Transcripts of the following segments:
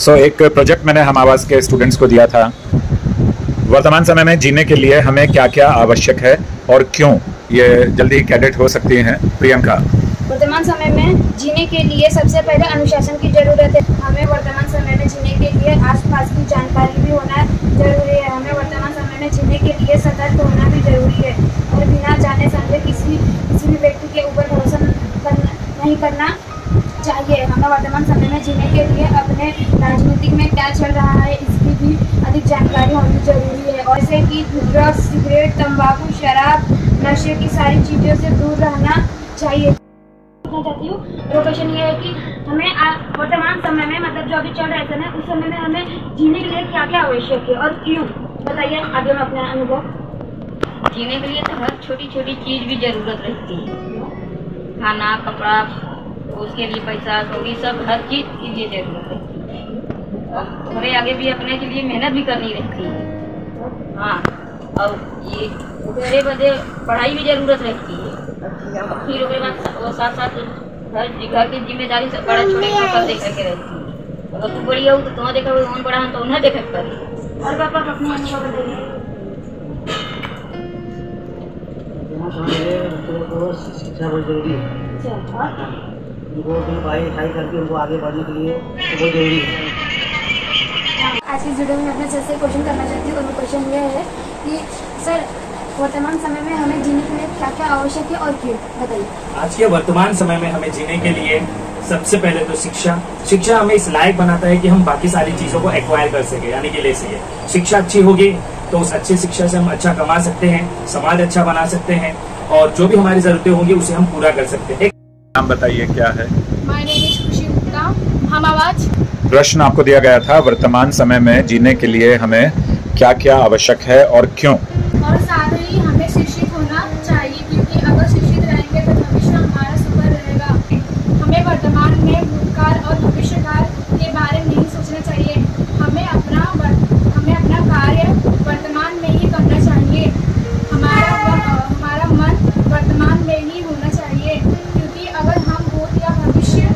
सो एक प्रोजेक्ट मैंने हम आवाज़ के स्टूडेंट्स को दिया था। वर्तमान समय में जीने के लिए हमें क्या क्या आवश्यक है और क्यों ये जल्दी ही कैडेट हो सकती हैं? प्रियंका। वर्तमान समय में जीने के लिए सबसे पहले अनुशासन की ज़रूरत है। हमें वर्तमान समय में जीने के लिए आसपास की जानकारी भी होना ज़रूरी है। हमें वर्तमान समय में जीने के लिए सतर्क होना भी ज़रूरी है। और बिना जाने समझे किसी किसी भी व्यक्ति के ऊपर भरोसा नहीं करना चाहिए हमें वर्तमान समय में जीने के लिए अपने राजनीतिक में क्या चल रहा है, इसकी भी अधिक जानकारी होनी ज़रूरी है। और जैसे कि ड्रग्स सिगरेट, तंबाकू, शराब, नशे की सारी चीज़ों से दूर रहना चाहिए। चाहती हूँ, वो क्वेश्चन ये है कि हमें वर्तमान समय में मतलब जो अभी चल रहा है समय उस समय में हमें जीने के लिए क्या क्या आवश्यक है और क्यों? बताइए, आगे में अपना अनुभव। जीने के लिए तो हर छोटी छोटी चीज़ भी ज़रूरत रहती है। खाना, कपड़ा उसके लिए पैसा कौड़ी सब हर चीज़ के लिए ज़रूरत है। और थोड़े आगे भी अपने के लिए मेहनत भी करनी रहती है। हाँ और ये घरे बदे पढ़ाई भी ज़रूरत रहती है। और फिर उसके बाद वो साथ साथ हर घर की ज़िम्मेदारी सब बड़ा छोटे के ऊपर देखे के रहती है। अगर तू बड़ी हो तो तुम्हें देखा कौन बड़ा है तो उन्हें देखे के पड़ी और पापा अपने अनुभव बताइए शिक्षा बहुत ज़रूरी है। अच्छा? उनको अपनी पढ़ाई लिखाई करके उनको आगे बढ़ने के लिए तो बहुत ज़रूरी है। आज की वीडियो में अपने सर से क्वेश्चन करना चाहती हूँ और क्वेश्चन ये है कि सर वर्तमान समय में हमें जीने के लिए क्या क्या आवश्यक है और क्यों? बताइए। आज के वर्तमान समय में हमें जीने के लिए सबसे पहले तो शिक्षा। शिक्षा हमें इस लायक बनाता है कि हम बाकी सारी चीज़ों को एक्वायर कर सके यानी कि ले सके। शिक्षा अच्छी होगी तो उस अच्छी शिक्षा से हम अच्छा कमा सकते हैं समाज अच्छा बना सकते हैं और जो भी हमारी जरूरतें होंगी उसे हम पूरा कर सकते हैं। नाम बताइए क्या है? हम आवाज़ प्रश्न आपको दिया गया था वर्तमान समय में जीने के लिए हमें क्या क्या आवश्यक है और क्यों? और साथ ही हमें शिक्षित होना चाहिए क्योंकि अगर शिक्षित रहेंगे तो भविष्य हमारा सुपर रहेगा। हमें वर्तमान में भूतकाल और भविष्यकाल के बारे में नहीं सोचना चाहिए हमें अपना वर- हमें अपना कार्य वर्तमान में ही करना चाहिए हमारा व- हमारा मन वर्तमान में ही होना चाहिए क्योंकि अगर हम भूत या भविष्य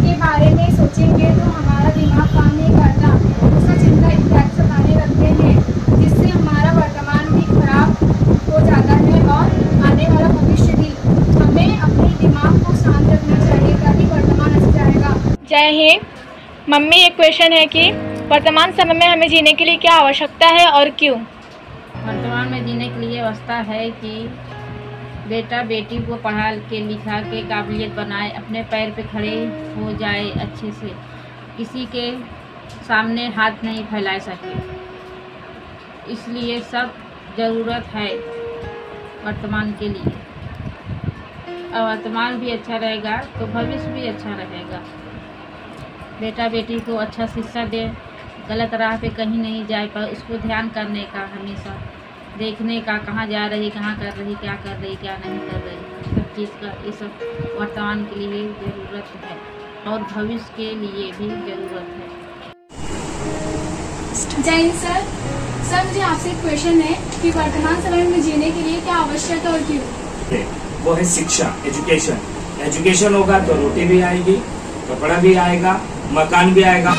के बारे में सोचेंगे तो हमारा दिमाग काम नहीं करता उसका चिंता इत्यादि सताने लगते हैं जिससे हमारा वर्तमान भी खराब हो जाता है और आने वाला भविष्य भी हमें अपने दिमाग को शांत रखना चाहिए तभी वर्तमान अच्छा जाएगा जय हिंद। मम्मी, एक क्वेश्चन है कि वर्तमान समय में हमें जीने के लिए क्या आवश्यकता है और क्यों? वर्तमान में जीने के लिए व्यवस्था है कि बेटा, बेटी को पढ़ा के, लिखा के काबिलियत बनाए, अपने पैर पे खड़े हो जाए अच्छे से। किसी के सामने हाथ नहीं फैला सके। इसलिए सब ज़रूरत है वर्तमान के लिए। वर्तमान भी अच्छा रहेगा तो भविष्य भी अच्छा रहेगा। बेटा बेटी को अच्छा शिक्षा दे गलत राह पे कहीं नहीं जाए पर उसको ध्यान करने का हमेशा देखने का कहाँ जा रही कहाँ कर रही क्या कर रही क्या नहीं कर रही सब चीज़ का ये सब वर्तमान के लिए ज़रूरत है और भविष्य के लिए भी ज़रूरत है। हिंद सर सर मुझे आपसे एक क्वेश्चन है कि वर्तमान समय में जीने के लिए क्या आवश्यक है और क्यों? वो है शिक्षा एजुकेशन एजुकेशन होगा तो रोटी भी आएगी कपड़ा भी आएगा मकान भी आएगा।